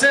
せー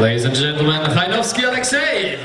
Ladies and gentlemen, Hainovsky Alexei.